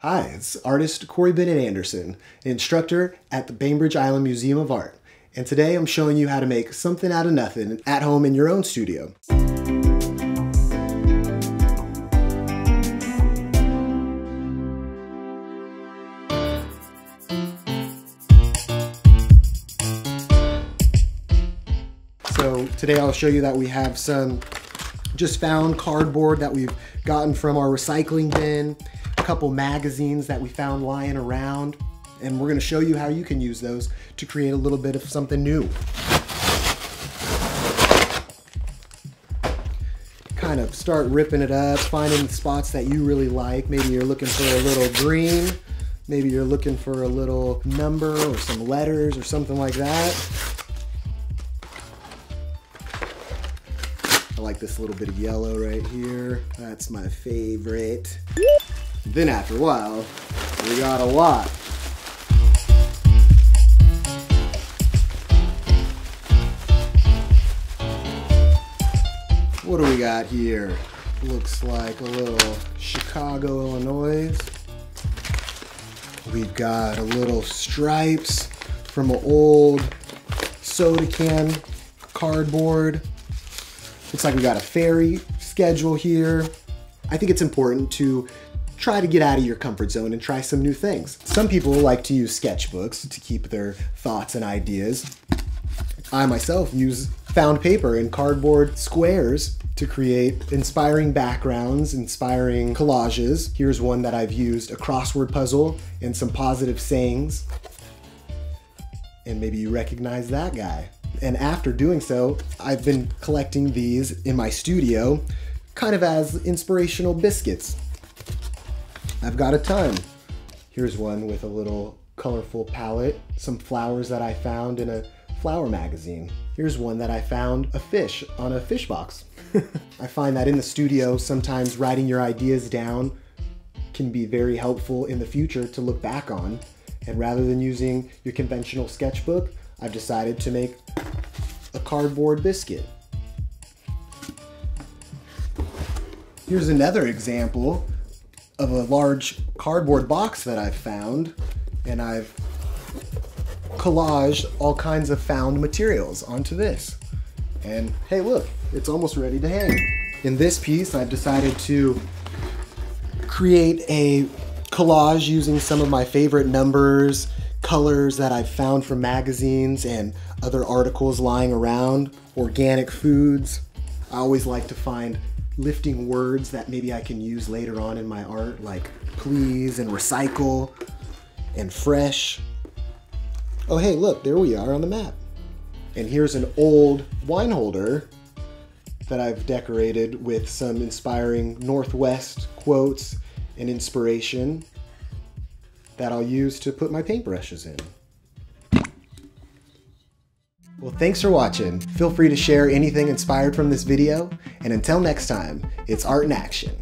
Hi, it's artist Cory Bennett Anderson, an instructor at the Bainbridge Island Museum of Art. And today I'm showing you how to make something out of nothing at home in your own studio. So today I'll show you that we have some just found cardboard that we've gotten from our recycling bin, couple magazines that we found lying around, and we're gonna show you how you can use those to create a little bit of something new. Kind of start ripping it up, finding spots that you really like. Maybe you're looking for a little green, maybe you're looking for a little number or some letters or something like that. I like this little bit of yellow right here. That's my favorite. Then after a while, we got a lot. What do we got here? Looks like a little Chicago, Illinois. We've got a little stripes from an old soda can cardboard. Looks like we got a ferry schedule here. I think it's important to try to get out of your comfort zone and try some new things. Some people like to use sketchbooks to keep their thoughts and ideas. I myself use found paper and cardboard squares to create inspiring backgrounds, inspiring collages. Here's one that I've used a crossword puzzle and some positive sayings. And maybe you recognize that guy. And after doing so, I've been collecting these in my studio kind of as inspirational biscuits. I've got a ton. Here's one with a little colorful palette, some flowers that I found in a flower magazine. Here's one that I found a fish on a fish box. I find that in the studio, sometimes writing your ideas down can be very helpful in the future to look back on. And rather than using your conventional sketchbook, I've decided to make a cardboard biscuit. Here's another example of a large cardboard box that I've found, and I've collaged all kinds of found materials onto this. And hey, look, it's almost ready to hang. In this piece, I've decided to create a collage using some of my favorite numbers, colors that I've found from magazines and other articles lying around, organic foods. I always like to find lifting words that maybe I can use later on in my art, like please and recycle and fresh. Oh, hey, look, there we are on the map. And here's an old wine holder that I've decorated with some inspiring Northwest quotes and inspiration that I'll use to put my paintbrushes in. Well, thanks for watching. Feel free to share anything inspired from this video, and until next time, it's art in action.